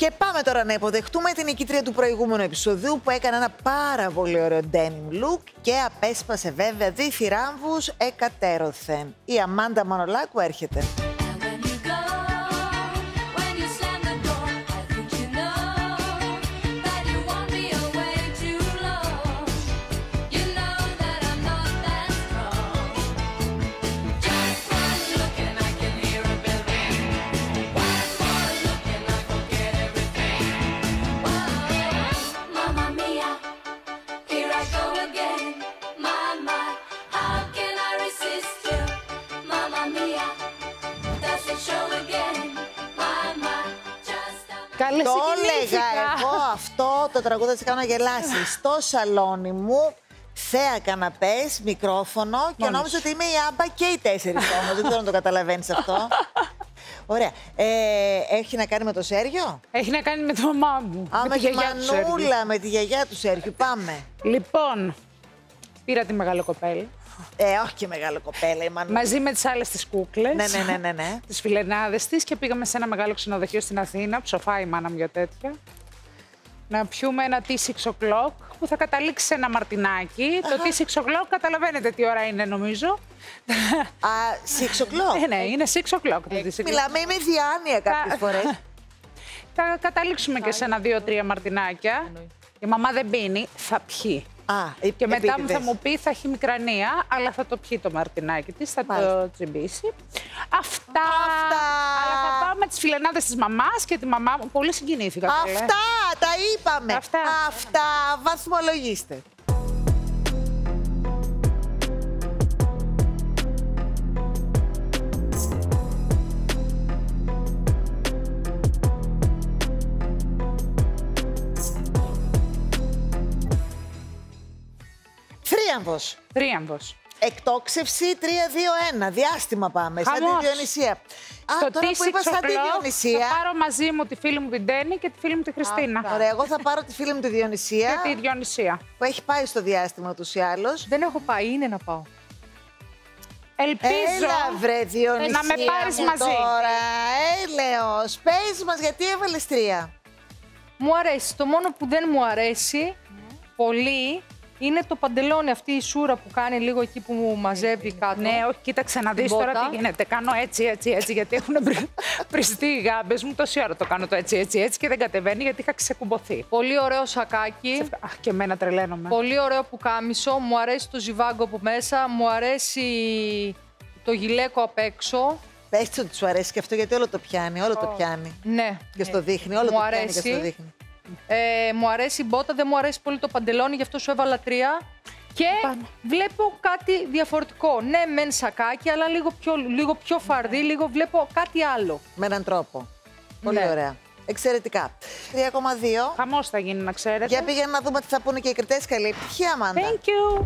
Και πάμε τώρα να υποδεχτούμε την νικήτρια του προηγούμενου επεισοδίου που έκανε ένα πάρα πολύ ωραίο denim look και απέσπασε βέβαια διθυράμβους εκατέρωθεν. Η Αμάντα Μανολάκου έρχεται. Just a Καλέ Το έλεγα εγώ αυτό το τραγούδι θα σε κάνω να γελάσεις. Στο σαλόνι μου, θέα καναπές, μικρόφωνο και Μόνος. νόμιζα ότι είμαι η άμπα και οι τέσσερις όμως. Δεν ξέρω αν το καταλαβαίνεις αυτό. Ωραία. Ε, έχει να κάνει με το Σέργιο; Έχει να κάνει με τη μαμά μου. Α, με με τη τη γιαγιά του Σέργιου. Μανούλα, με τη γιαγιά του Σέργιου. Πάμε. Λοιπόν, πήρα τη μεγάλη κοπέλα. Ε, όχι και μεγάλο κοπέλα η Μανούλα. Μαζί με τις άλλες τις κούκλες. Ναι, ναι, ναι, ναι, ναι. Τις φιλενάδες της και πήγαμε σε ένα μεγάλο ξενοδοχείο στην Αθήνα. Ψοφάει η μάνα μου για τέτοια. Να πιούμε ένα T6 o'clock που θα καταλήξει σε ένα μαρτινάκι. Το T6 o'clock καταλαβαίνετε τι ώρα είναι νομίζω. Α, six o'clock; Ε, ναι, είναι 6 o'clock το T6 o'clock. Μιλάμε, είμαι διάνοια κάποιες φορές. Θα καταλήξουμε και σε ένα δύο-τρία μαρτινάκια. Η μαμά δεν πίνει, θα πιει. Α, οι Και μετά επίτηδες. θα μου πει θα έχει μικρανία, αλλά θα το πιει το μαρτινάκι της, θα Μάλιστα. το τσιμπήσει. Αυτά! Αυτά. Αλλά θα πάω με τις φιλενάδες της μαμάς και τη μαμά μου. Πολύ συγκινήθηκα. καλέ. Αυτά, τα είπαμε. Αυτά. Αυτά, βαθμολογήστε. Θρίαμβος. Τρίαμβος. Εκτόξευση 3-2-1. Διάστημα πάμε. Σαν τη Χαμός. Διονυσία. Α, Στο τώρα που είπα T6 σαν τη o'clock Διονυσία. θα πάρω μαζί μου τη φίλη μου την Τέννη και τη φίλη μου τη Χριστίνα. Ωραία, εγώ θα πάρω τη φίλη μου τη Διονυσία Και τη Διονυσία. που έχει πάει στο διάστημα του ή άλλως. Δεν έχω πάει, είναι να πάω. Ελπίζω Έλα βρε Διονυσία να με πάρεις μου μαζί. Τώρα, έλεος, πες μας γιατί έβαλες τρία. Μου αρέσει. Το μόνο που δεν μου αρέσει πολύ είναι το παντελόνι, αυτή η σούρα που κάνει λίγο εκεί που μου μαζεύει κάτω. Ναι, όχι, κοίταξε να δεις Την τώρα πότα. τι γίνεται. Κάνω έτσι, έτσι, έτσι, γιατί έχουν πρι- πριστεί οι γάμπες μου. Τόση ώρα το κάνω το έτσι, έτσι, έτσι και δεν κατεβαίνει γιατί είχα ξεκουμποθεί. Πολύ ωραίο σακάκι. Αχ, και εμένα τρελαίνομαι. Πολύ ωραίο που κάμισο. Μου αρέσει το ζιβάγκο από μέσα. Μου αρέσει το γυλαίκο απ' έξω. Πες του ότι σου αρέσει και αυτό γιατί όλο το πιάνει, όλο το πιάνει. Ναι. Και στο δείχνει, όλο Μου το πιάνει και αρέσει. στο δείχνει. Ε, μου αρέσει η μπότα, δεν μου αρέσει πολύ το παντελόνι, γι' αυτό σου έβαλα τρία. Και βλέπω κάτι διαφορετικό. Ναι, μεν σακάκι, αλλά λίγο πιο, λίγο πιο φαρδί, λίγο βλέπω κάτι άλλο. Με έναν τρόπο. Πολύ Ναι. ωραία. Εξαιρετικά. 3,2. Χαμός θα γίνει να ξέρετε. Για πήγαινε να δούμε τι θα πούνε και οι κριτές. Καλή επιτυχία, Αμάντα. Thank you.